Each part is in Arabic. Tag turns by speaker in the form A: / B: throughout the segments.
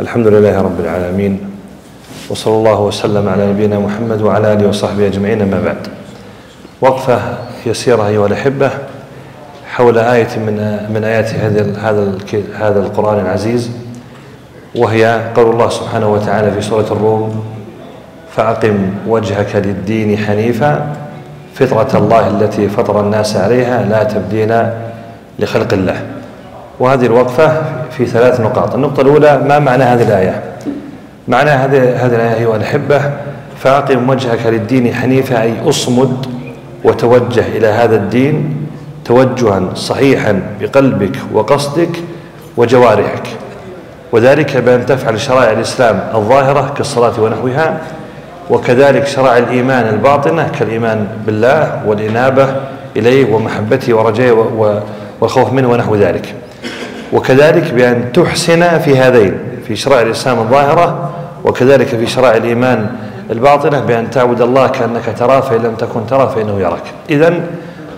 A: الحمد لله رب العالمين وصلى الله وسلم على نبينا محمد وعلى آله وصحبه أجمعين أما بعد. وقفة يسيرة أيها الأحبة حول آية من من آيات هذا هذا هذا القرآن العزيز وهي قول الله سبحانه وتعالى في سورة الروم فأقم وجهك للدين حنيفا فطرة الله التي فطر الناس عليها لا تبديل لخلق الله. وهذه الوقفة في ثلاث نقاط. النقطة الأولى ما معنى هذه الآية؟ معنى هذه هذه الآية أيها الأحبة فأقم وجهك للدين حنيفا أي أصمد وتوجه إلى هذا الدين توجها صحيحا بقلبك وقصدك وجوارحك. وذلك بأن تفعل شرائع الإسلام الظاهرة كالصلاة ونحوها وكذلك شرائع الإيمان الباطنة كالإيمان بالله والإنابة إليه ومحبته ورجائه والخوف منه ونحو ذلك. وكذلك بأن تحسن في هذين في شرائع الإسلام الظاهرة وكذلك في شرائع الإيمان الباطنة بأن تعبد الله كأنك تراه فإن لم تكن تراه فإنه يراك. إذا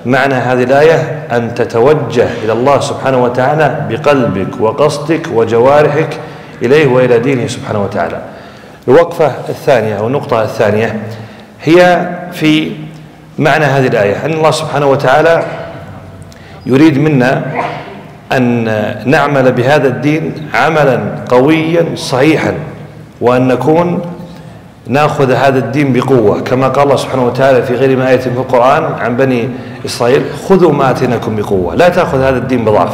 A: معنى هذه الآية أن تتوجه إلى الله سبحانه وتعالى بقلبك وقصدك وجوارحك إليه وإلى دينه سبحانه وتعالى. الوقفة الثانية أو النقطة الثانية هي في معنى هذه الآية أن الله سبحانه وتعالى يريد منا أن نعمل بهذا الدين عملا قويا صحيحا وأن نكون نأخذ هذا الدين بقوة. كما قال الله سبحانه وتعالى في غير ما آية في القرآن عن بني إسرائيل خذوا ما آتيناكم بقوة. لا تأخذ هذا الدين بضعف.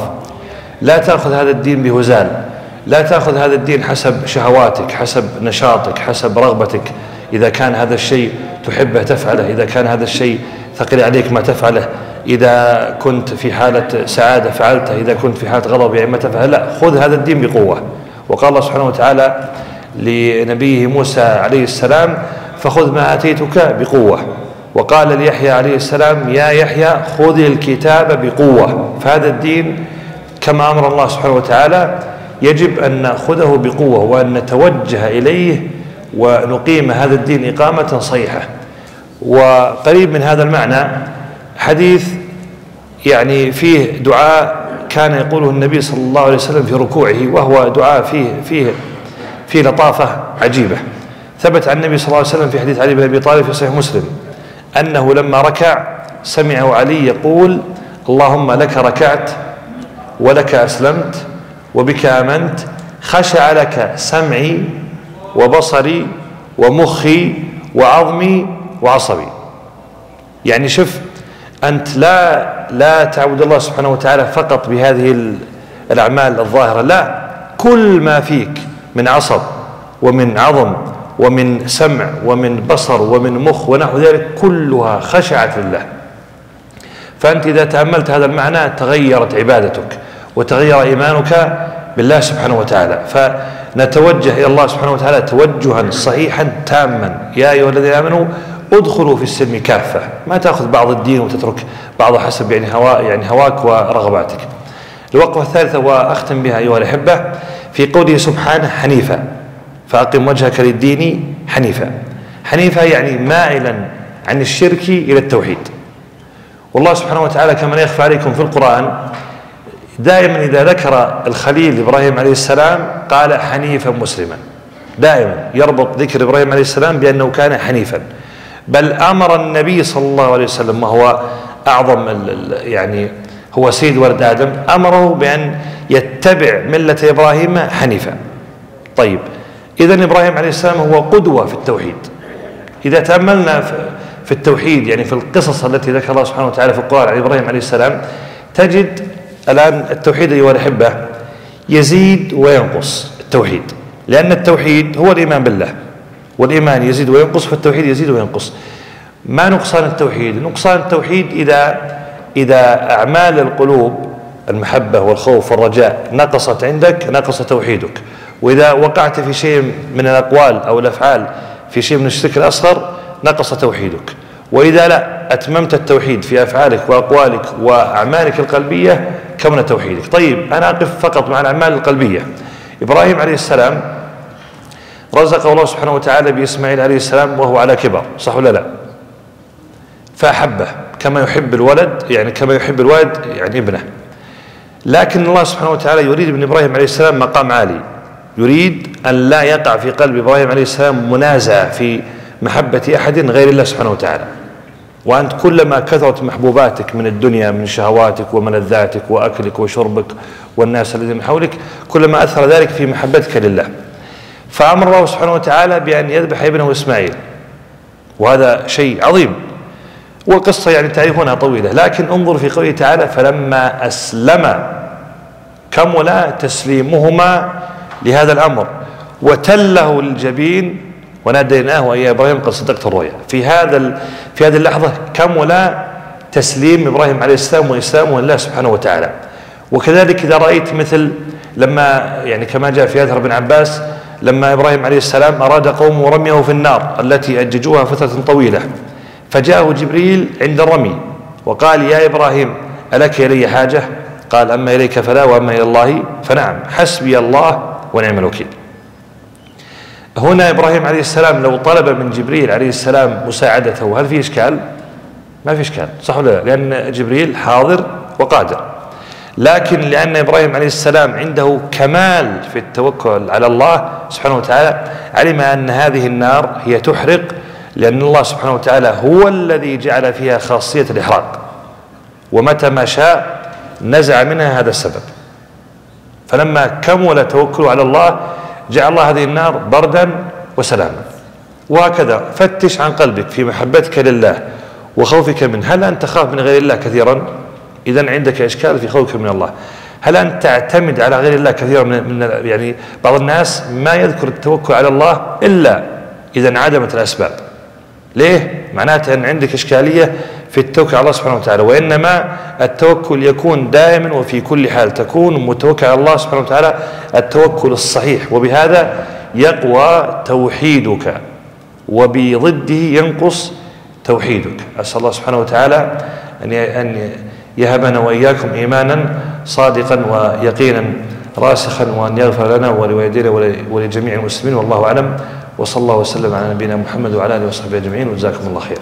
A: لا تأخذ هذا الدين بهزال. لا تأخذ هذا الدين حسب شهواتك حسب نشاطك حسب رغبتك. إذا كان هذا الشيء تحبه تفعله. إذا كان هذا الشيء ثقل عليك ما تفعله. إذا كنت في حالة سعادة فعلته إذا كنت في حالة غضب ما تفعل لا خذ هذا الدين بقوة. وقال الله سبحانه وتعالى لنبيه موسى عليه السلام فخذ ما أتيتك بقوة. وقال ليحيى عليه السلام يا يحيى خذ الكتاب بقوة. فهذا الدين كما أمر الله سبحانه وتعالى يجب أن نأخذه بقوة وأن نتوجه إليه ونقيم هذا الدين إقامة صحيحة. وقريب من هذا المعنى حديث يعني فيه دعاء كان يقوله النبي صلى الله عليه وسلم في ركوعه وهو دعاء فيه فيه فيه لطافة عجيبة. ثبت عن النبي صلى الله عليه وسلم في حديث علي بن أبي طالب في صحيح مسلم أنه لما ركع سمعه علي يقول اللهم لك ركعت ولك أسلمت وبك آمنت خشع لك سمعي وبصري ومخي وعظمي وعصبي. يعني شوف أنت لا لا تعبد الله سبحانه وتعالى فقط بهذه الأعمال الظاهرة لا. كل ما فيك من عصب ومن عظم ومن سمع ومن بصر ومن مخ ونحو ذلك كلها خشعت لله. فأنت إذا تأملت هذا المعنى تغيرت عبادتك وتغير إيمانك بالله سبحانه وتعالى. فنتوجه إلى الله سبحانه وتعالى توجها صحيحا تاما. يا أيها الذين آمنوا ادخلوا في السلم كافة. ما تأخذ بعض الدين وتترك بعضه حسب يعني هوا يعني هواك ورغباتك. الوقفة الثالثة وأختم بها أيها الأحبة في قوله سبحانه حنيفا. فأقم وجهك للدين حنيفا. حنيفا يعني مائلا عن الشرك إلى التوحيد. والله سبحانه وتعالى كما لا يخفى عليكم في القرآن دائما إذا ذكر الخليل إبراهيم عليه السلام قال حنيفا مسلما. دائما يربط ذكر إبراهيم عليه السلام بأنه كان حنيفا. بل أمر النبي صلى الله عليه وسلم وهو أعظم يعني هو سيد ولد آدم أمره بأن يتبع ملة إبراهيم حنيفا. طيب اذا إبراهيم عليه السلام هو قدوة في التوحيد. إذا تأملنا في التوحيد يعني في القصص التي ذكر الله سبحانه وتعالى في القرآن عن إبراهيم عليه السلام تجد الآن التوحيد أيها الأحبة يزيد وينقص التوحيد لأن التوحيد هو الإيمان بالله والإيمان يزيد وينقص فالتوحيد يزيد وينقص. ما نقصان التوحيد؟ نقصان التوحيد إذا إذا أعمال القلوب المحبة والخوف والرجاء نقصت عندك نقص توحيدك. وإذا وقعت في شيء من الأقوال أو الأفعال في شيء من الشرك الأصغر نقص توحيدك. وإذا لا أتممت التوحيد في أفعالك وأقوالك وأعمالك القلبية كمن توحيدك. طيب أنا أقف فقط مع الأعمال القلبية. إبراهيم عليه السلام رزقه الله سبحانه وتعالى بإسماعيل عليه السلام وهو على كبر صح ولا لا؟ فأحبه كما يحب الولد يعني كما يحب الوالد يعني ابنه. لكن الله سبحانه وتعالى يريد من إبراهيم عليه السلام مقام عالي. يريد أن لا يقع في قلب إبراهيم عليه السلام منازع في محبة أحد غير الله سبحانه وتعالى. وأنت كلما كثرت محبوباتك من الدنيا من شهواتك وملذاتك وأكلك وشربك والناس الذين من حولك كلما أثر ذلك في محبتك لله. فأمر الله سبحانه وتعالى بأن يذبح ابنه إسماعيل. وهذا شيء عظيم. والقصة يعني تعرفونها طويلة لكن انظر في قوله تعالى فلما أسلم كمل تسليمهما لهذا الأمر. وتله الجبين وناديناه يا إبراهيم قد صدقت الرؤيا. في هذا في هذه اللحظة كمل تسليم إبراهيم عليه السلام وإسلامه لله سبحانه وتعالى. وكذلك إذا رأيت مثل لما يعني كما جاء في أثر ابن عباس لما إبراهيم عليه السلام أراد قومه رميه في النار التي أججوها فترة طويلة. فجاءه جبريل عند الرمي وقال يا إبراهيم ألك إلي حاجة؟ قال أما إليك فلا وأما إلى الله. فنعم حسبي الله ونعم الوكيل. هنا إبراهيم عليه السلام لو طلب من جبريل عليه السلام مساعدته هل في إشكال؟ ما في إشكال صح ولا لا؟ لأن جبريل حاضر وقادر. لكن لأن إبراهيم عليه السلام عنده كمال في التوكل على الله سبحانه وتعالى علم أن هذه النار هي تحرق لأن الله سبحانه وتعالى هو الذي جعل فيها خاصية الإحراق. ومتى ما شاء نزع منها هذا السبب. فلما كمل توكله على الله جعل الله هذه النار بردا وسلاما. وهكذا فتش عن قلبك في محبتك لله وخوفك منه. هل أنت تخاف من غير الله كثيرا؟ إذا عندك إشكال في خوفك من الله. هل أنت تعتمد على غير الله كثيرا من, من يعني بعض الناس ما يذكر التوكل على الله إلا إذا انعدمت الأسباب. ليه؟ معناته أن عندك إشكالية في التوكل على الله سبحانه وتعالى وإنما التوكل يكون دائما وفي كل حال تكون متوكل على الله سبحانه وتعالى التوكل الصحيح وبهذا يقوى توحيدك وبضده ينقص توحيدك. أسأل الله سبحانه وتعالى أن يهبنا وإياكم إيمانا صادقا ويقينا راسخا وأن يغفر لنا ولوالدينا ولجميع المسلمين والله أعلم. وصلى الله وسلم على نبينا محمد وعلى آله وصحبه أجمعين. وجزاكم الله خير.